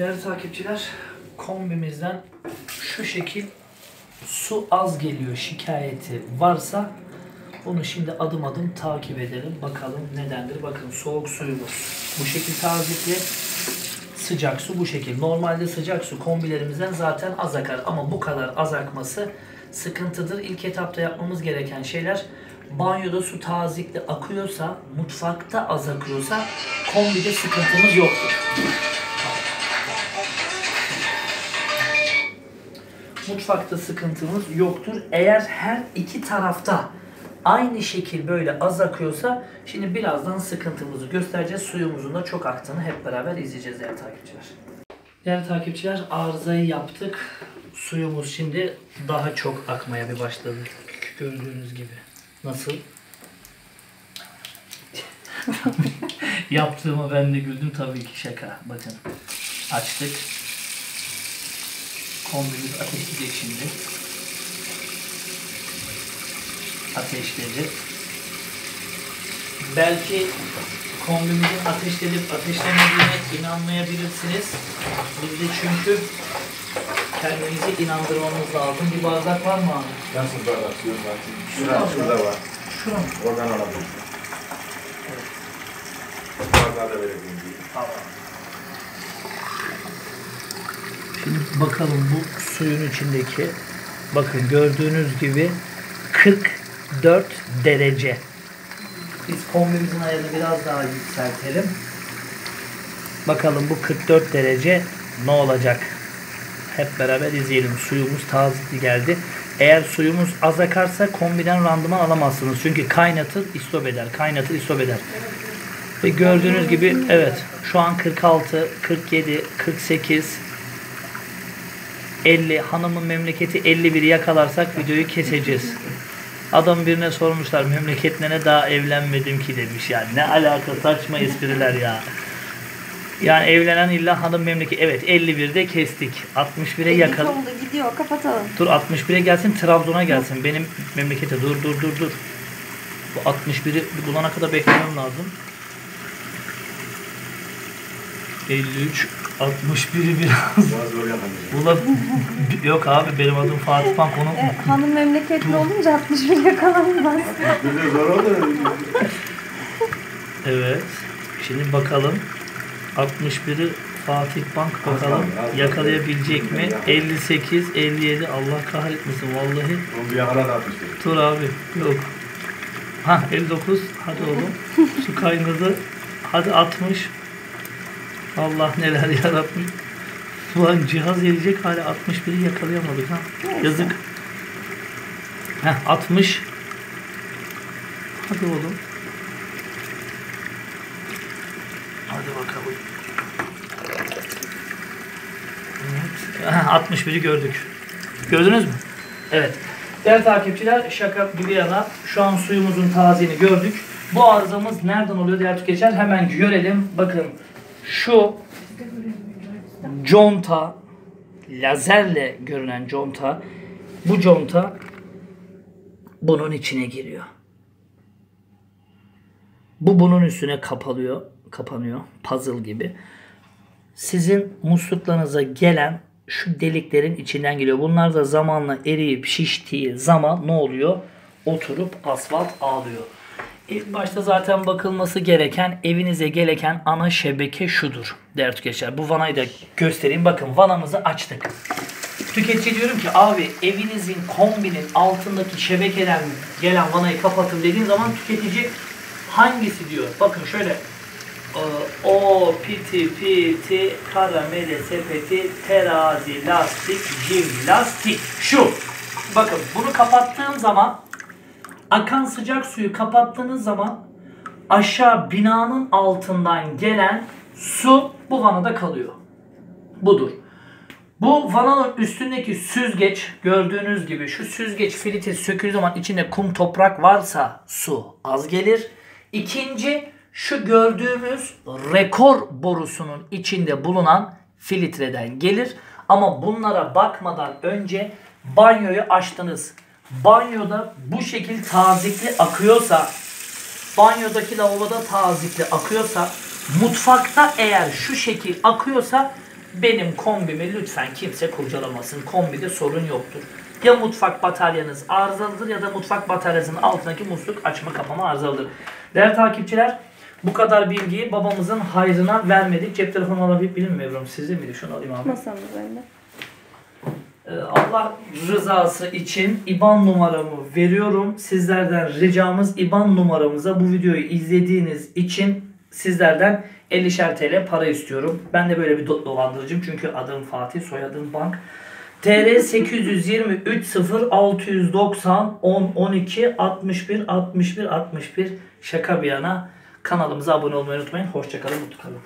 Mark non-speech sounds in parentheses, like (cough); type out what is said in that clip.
Değerli takipçiler, kombimizden şu şekil su az geliyor şikayeti varsa bunu şimdi adım adım takip edelim. Bakalım nedendir. Bakın soğuk suyumuz bu şekil tazikli. Sıcak su bu şekil. Normalde sıcak su kombilerimizden zaten az akar ama bu kadar az akması sıkıntıdır. İlk etapta yapmamız gereken şeyler banyoda su tazikli akıyorsa, mutfakta az akıyorsa kombide sıkıntımız yoktur. Mutfakta sıkıntımız yoktur. Eğer her iki tarafta aynı şekil böyle az akıyorsa şimdi birazdan sıkıntımızı göstereceğiz. Suyumuzun da çok aktığını hep beraber izleyeceğiz değerli takipçiler. Değerli takipçiler arızayı yaptık. Suyumuz şimdi daha çok akmaya bir başladı. Gördüğünüz gibi. Nasıl? (laughs) Yaptığımı ben de güldüm tabii ki şaka. Bakın açtık. Kombimiz ateşleyecek şimdi. Ateşledi. Belki kombimizin ateşlenip ateşlemediğine inanmayabilirsiniz. Biz de çünkü kendimizi inandırmamız lazım. Bir bardak var mı abi? Nasıl bardak? Şurada Şurada, şurada var. Mu? Oradan alabilirsin. Bardağı da verebilirim. Tamam. Şimdi bakalım bu suyun içindeki bakın gördüğünüz gibi 44 derece. Biz kombimizin ayarını biraz daha yükseltelim. Bakalım bu 44 derece ne olacak? Hep beraber izleyelim. Suyumuz tazikli geldi. Eğer suyumuz az akarsa kombiden randıman alamazsınız. Çünkü kaynatır, istop eder. Kaynatır, istop eder. Ve gördüğünüz gibi evet şu an 46, 47, 48, 50 hanımın memleketi 51'i yakalarsak videoyu keseceğiz. Adam birine sormuşlar memleketlerine daha evlenmedim ki demiş yani. Ne alaka saçma espriler ya. Yani evlenen illa hanım memleketi. Evet 51'de kestik. 61'e yakal. oldu gidiyor kapatalım. Dur 61'e gelsin Trabzon'a gelsin. Benim memlekete dur dur dur dur. Bu 61'i bulana kadar beklemem lazım. 53 61'i biraz Biraz. Ulan yok abi benim adım Fatih Bank onu E, hanım memleketli olunca 61 yakalanmaz. Zor oldu. Evet. Şimdi bakalım. 61'i Fatih Bank bakalım Az kaldı, az yakalayabilecek mi? kaldı. 58, 57 Allah kahretmesin vallahi. Dur abi yok. Ha 59 hadi oğlum. Su kaynadı. Hadi 60. Allah neler yaratmış. Ulan cihaz gelecek hala 61'i yakalayamadık ha. Neyse. Yazık. Heh 60. Hadi oğlum. Hadi bakalım. Evet. Heh, 61'i gördük. Gördünüz mü? Evet. Değerli takipçiler şaka bir yana şu an suyumuzun tazeliğini gördük. Bu arızamız nereden oluyor değerli tüketiciler? Hemen görelim. Bakın şu conta lazerle görünen conta bu conta bunun içine giriyor. Bu bunun üstüne kapalıyor, kapanıyor puzzle gibi. Sizin musluklarınıza gelen şu deliklerin içinden geliyor. Bunlar da zamanla eriyip şiştiği zaman ne oluyor? Oturup asfalt ağlıyor. İlk başta zaten bakılması gereken evinize gereken ana şebeke şudur değerli tüketiciler. Bu vanayı da göstereyim. Bakın vanamızı açtık. Tüketici diyorum ki abi evinizin kombinin altındaki şebekeden gelen vanayı kapatın dediğim zaman tüketici hangisi diyor. Bakın şöyle ee, o piti piti karamele sepeti terazi lastik jimnastik şu bakın bunu kapattığım zaman akan sıcak suyu kapattığınız zaman aşağı binanın altından gelen su bu vanada kalıyor. Budur. Bu vananın üstündeki süzgeç gördüğünüz gibi şu süzgeç filtre söküldüğü zaman içinde kum toprak varsa su az gelir. İkinci şu gördüğümüz rekor borusunun içinde bulunan filtreden gelir. Ama bunlara bakmadan önce banyoyu açtınız. Banyoda bu şekil tazikli akıyorsa banyodaki lavaboda tazikli akıyorsa mutfakta eğer şu şekil akıyorsa Benim kombimi lütfen kimse kurcalamasın. Kombide sorun yoktur. Ya mutfak bataryanız arızalıdır ya da mutfak bataryasının altındaki musluk açma kapama arızalıdır. Değerli takipçiler bu kadar bilgiyi babamızın hayrına vermedik. Cep telefonu alabilir bilmiyorum. Sizde miydi? Şunu alayım abi. Masanın üzerinde. Ee, Allah rızası için IBAN numaramı veriyorum. Sizlerden ricamız IBAN numaramıza bu videoyu izlediğiniz için sizlerden 50'şer TL para istiyorum. Ben de böyle bir do- dolandırıcıyım çünkü adım Fatih, soyadım Bank. TR 823 0 690 10 12 61 61 61 şaka bir yana kanalımıza abone olmayı unutmayın. Hoşçakalın, mutlu kalın.